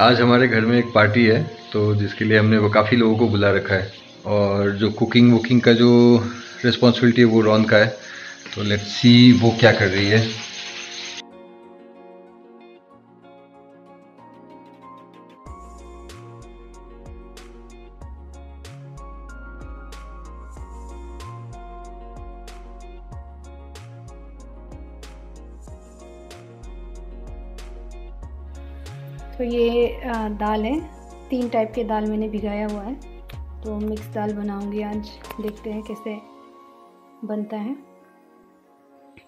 आज हमारे घर में एक पार्टी है तो जिसके लिए हमने वो काफ़ी लोगों को बुला रखा है। और जो कुकिंग वुकिंग का जो रिस्पॉन्सिबिलिटी है, वो रॉन का है। तो लेट्स सी वो क्या कर रही है। तो ये दाल है। तीन टाइप के दाल मैंने भिगाया हुआ है। तो मिक्स दाल बनाऊँगी आज। देखते हैं कैसे बनता है।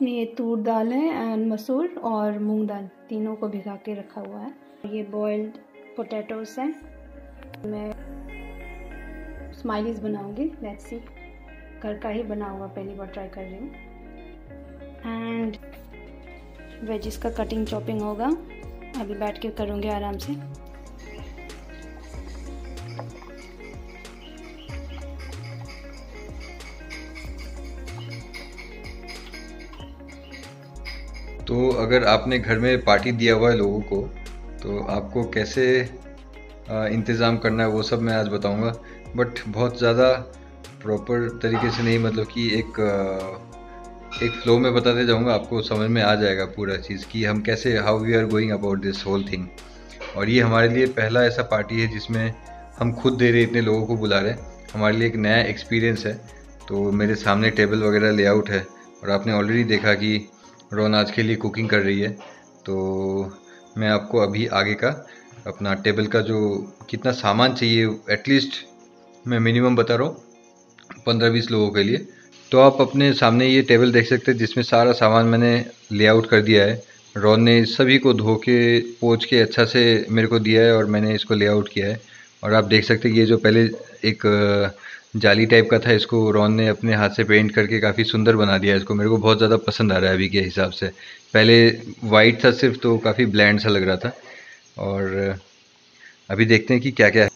ये तूर दाल है एंड मसूर और मूंग दाल। तीनों को भिगा के रखा हुआ है। ये बॉइल्ड पोटैटोस हैं। मैं स्माइलीज बनाऊँगी। लेट्स सी घर का ही बना हुआ, पहली बार ट्राई कर रही हूँ। एंड वेजिस का कटिंग चॉपिंग होगा। अभी बैठ के करूँगी आराम से। तो अगर आपने घर में पार्टी दिया हुआ है लोगों को तो आपको कैसे इंतज़ाम करना है वो सब मैं आज बताऊँगा। बट बहुत ज़्यादा प्रॉपर तरीके से नहीं मतलब कि एक एक फ्लो में बताते जाऊँगा, आपको समझ में आ जाएगा पूरा चीज़ कि हम कैसे how we are going about this whole thing और ये हमारे लिए पहला ऐसा पार्टी है जिसमें हम खुद दे रहे, इतने लोगों को बुला रहे हैं। हमारे लिए एक नया एक्सपीरियंस है। तो मेरे सामने टेबल वगैरह लेआउट है और आपने ऑलरेडी देखा कि रोन आज के लिए कुकिंग कर रही है। तो मैं आपको अभी आगे का अपना टेबल का जो कितना सामान चाहिए एटलीस्ट मैं मिनिमम बता रहा हूँ, पंद्रह बीस लोगों के लिए। तो आप अपने सामने ये टेबल देख सकते हैं, जिसमें सारा सामान मैंने लेआउट कर दिया है। रॉन ने सभी को धो के पोच के अच्छा से मेरे को दिया है और मैंने इसको लेआउट किया है। और आप देख सकते हैं ये जो पहले एक जाली टाइप का था, इसको रॉन ने अपने हाथ से पेंट करके काफ़ी सुंदर बना दिया है इसको। मेरे को बहुत ज़्यादा पसंद आ रहा है अभी के हिसाब से। पहले वाइट था सिर्फ़ तो काफ़ी ब्लैंड सा लग रहा था। और, अभी देखते हैं कि क्या क्या है।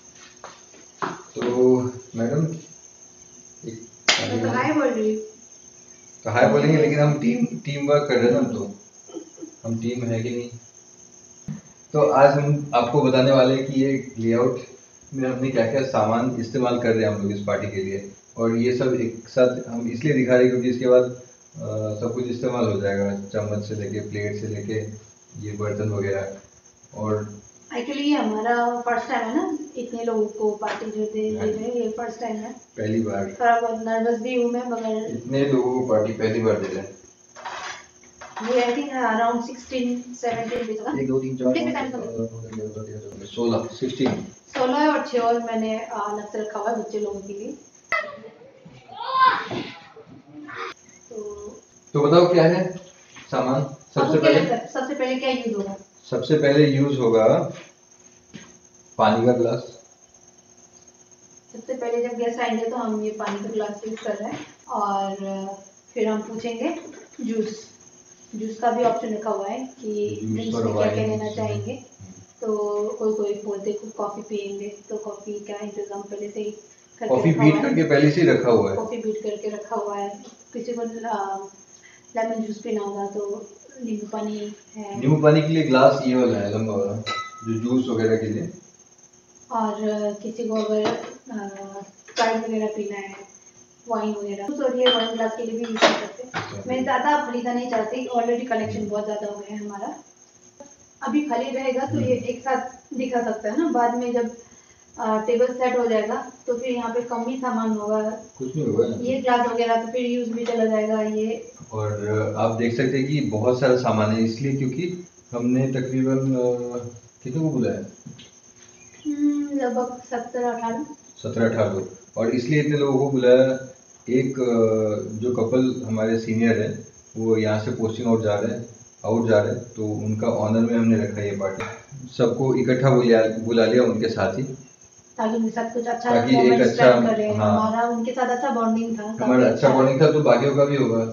तो मैडम तो हाय बोल रही तो हाय बोलेंगे, लेकिन हम टीम टीम वर्क कर रहे हैं हम तो। हम टीम है कि नहीं? तो आज हम आपको बताने वाले कि ये लेआउट में हमने क्या क्या सामान इस्तेमाल कर रहे हैं हम लोग इस पार्टी के लिए। और ये सब एक साथ हम इसलिए दिखा रहे हैं क्योंकि इसके बाद सब कुछ इस्तेमाल हो जाएगा। चम्मच से लेके प्लेट से लेके, ये बर्तन वगैरह। और एक्चुअली ये हमारा फ़र्स्ट टाइम है ना? इतने लोगों को पार्टी जो दे दे रहे ये फ़र्स्ट टाइम है। पहली बार। थोड़ा बहुत नर्वस भी हूँ मैं मगर इतने लोगों को पार्टी पहली बार दे रहे हैं। ये आई थिंक अराउंड 16 17 भी था एक दो तीन चार सोलह। सिक्सटीन सोलह और छः और मैंने अलग से रखा हुआ है बच्चे लोगों के लिए। तो तो बताओ क्या है सामान? सबसे पहले? सबसे पहले क्या यूज़ होगा? सबसे पहले यूज़ होगा पानी का गिलास सबसे पहले जब गेस्ट आएँगे तो हम ये पानी का गिलास यूज़ कर रहे हैं और फिर हम पूछेंगे जूस जूस का भी ऑप्शन रखा हुआ है कि ड्रिंक्स में क्या क्या लेना चाहेंगे। तो कोई कोई बोलते कॉफ़ी पियेंगे। तो कॉफ़ी का इंतज़ाम पहले से ही कॉफ़ी बीट करके पहले से ही रखा हुआ है। कॉफ़ी बीट करके रखा हुआ है। किसी को लेमन जूस पीना होगा तो नींबू पानी है। नींबू पानी के लिए ग्लास ये वाला है लंबा वाला जो जूस वगैरह के लिए। और किसी को अगर चाय वगैरह पीना है वाइन वगैरह तो ये वाइन ग्लास के लिए भी यूज़ कर सकते हैं। अच्छा। मैं ज़्यादा खरीदा नहीं चाहती ऑलरेडी कलेक्शन बहुत ज़्यादा हो गया है हमारा। अभी खाली रहेगा तो ये हम्म। एक साथ दिखा सकता है ना बाद में जब टेबल सेट हो जाएगा तो फिर यहाँ पे कम ही सामान होगा। कुछ नहीं होगा ये ग्लास वगैरह तो फिर यूज़ भी चला जाएगा ये। और आप देख सकते हैं कि बहुत सारा सामान है इसलिए क्योंकि हमने तकरीबन कितने को बुलाया? लगभग सत्रह अठारह। सत्रह अठारह और इसलिए इतने लोगों को बुलाया एक जो कपल हमारे सीनियर है वो यहाँ से पोस्टिंग आउट जा रहे हैं आउट जा रहे हैं तो उनका ऑनर में हमने रखा ये पार्टी सबको इकट्ठा बुला बुला लिया उनके साथ ही। ताकि सब कुछ अच्छा ताकि एक अच्छा हाँ, हमारा उनके साथ अच्छा बॉन्डिंग था। हमारा अच्छा बॉन्डिंग था तो बाकियों का भी होगा।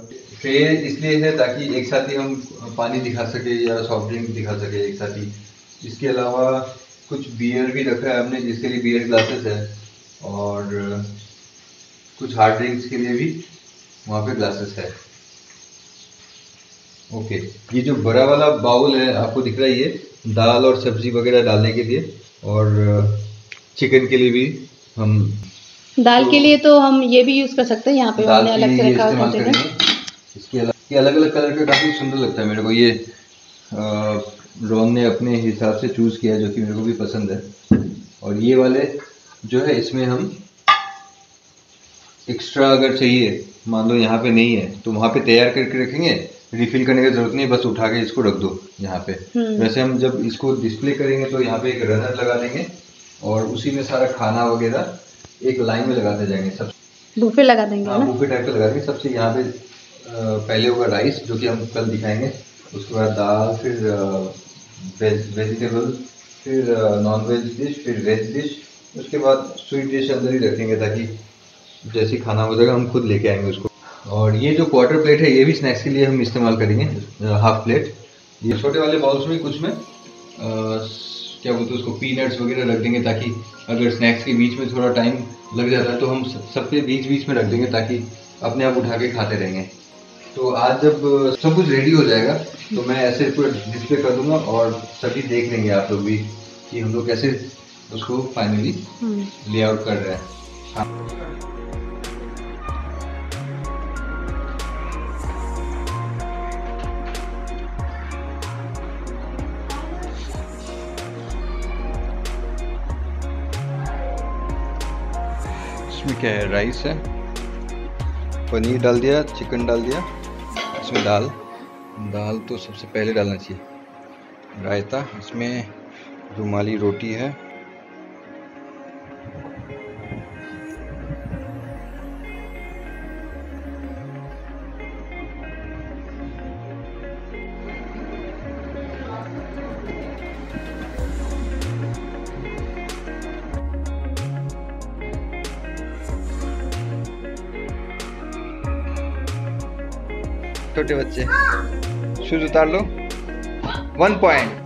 ट्रे इसलिए है ताकि एक साथ ही हम पानी दिखा सके या सॉफ्ट ड्रिंक दिखा सके एक साथ ही। इसके अलावा कुछ बियर भी रखा है हमने जिसके लिए बियर ग्लासेस है और कुछ हार्ड ड्रिंक्स के लिए भी वहाँ पे ग्लासेस है। ओके ये जो बड़ा वाला बाउल है आपको दिख रहा है ये दाल और सब्ज़ी वगैरह डालने के लिए और चिकन के लिए भी हम दाल तो, के लिए तो हम ये भी यूज़ कर सकते हैं यहाँ पे हमने अलग से रखा हुआ है इसके अलग अलग अलग कलर का काफ़ी सुंदर लगता है मेरे को ये रोन ने अपने हिसाब से चूज़ किया जो कि मेरे को भी पसंद है। और ये वाले जो है इसमें हम एक्स्ट्रा अगर चाहिए मान लो यहाँ पे नहीं है तो वहाँ पे तैयार करके रखेंगे। रिफिल करने की ज़रूरत नहीं बस उठा के इसको रख दो यहाँ पे। हम्म। वैसे हम जब इसको डिस्प्ले करेंगे तो यहाँ पे एक रनर लगा देंगे और उसी में सारा खाना वगैरह एक लाइन में लगाते जाएँगे। सब बूफे लगा देंगे हाँ बूफे टाइप का लगा देंगे। सबसे यहाँ पे पहले होगा राइस जो कि हम कल दिखाएँगे। उसके बाद दाल फिर वेज वेजिटेबल फिर नॉन वेज डिश फिर वेज डिश उसके बाद स्वीट डिश अंदर ही रखेंगे ताकि जैसे खाना हो जाएगा हम खुद लेके आएँगे उसको। और ये जो क्वार्टर प्लेट है ये भी स्नैक्स के लिए हम इस्तेमाल करेंगे हाफ़ प्लेट ये छोटे वाले बाउल्स में कुछ में आ, क्या बोलते हैं उसको पीनट्स वगैरह रख देंगे ताकि अगर स्नैक्स के बीच में थोड़ा टाइम लग जाता है तो हम सबके बीच बीच में रख देंगे ताकि अपने आप उठा के खाते रहेंगे। तो आज जब सब कुछ रेडी हो जाएगा तो मैं ऐसे पूरा डिस्प्ले कर दूँगा और सभी देख लेंगे आप लोग भी कि हम लोग कैसे उसको फाइनली लेआउट हम्म। कर रहे हैं। हाँ। इसमें क्या है? राइस है पनीर डाल दिया चिकन डाल दिया। इसमें दाल दाल तो सबसे पहले डालना चाहिए। रायता इसमें रुमाली रोटी है। छोटे बच्चे। शूज़ उतार लो। One point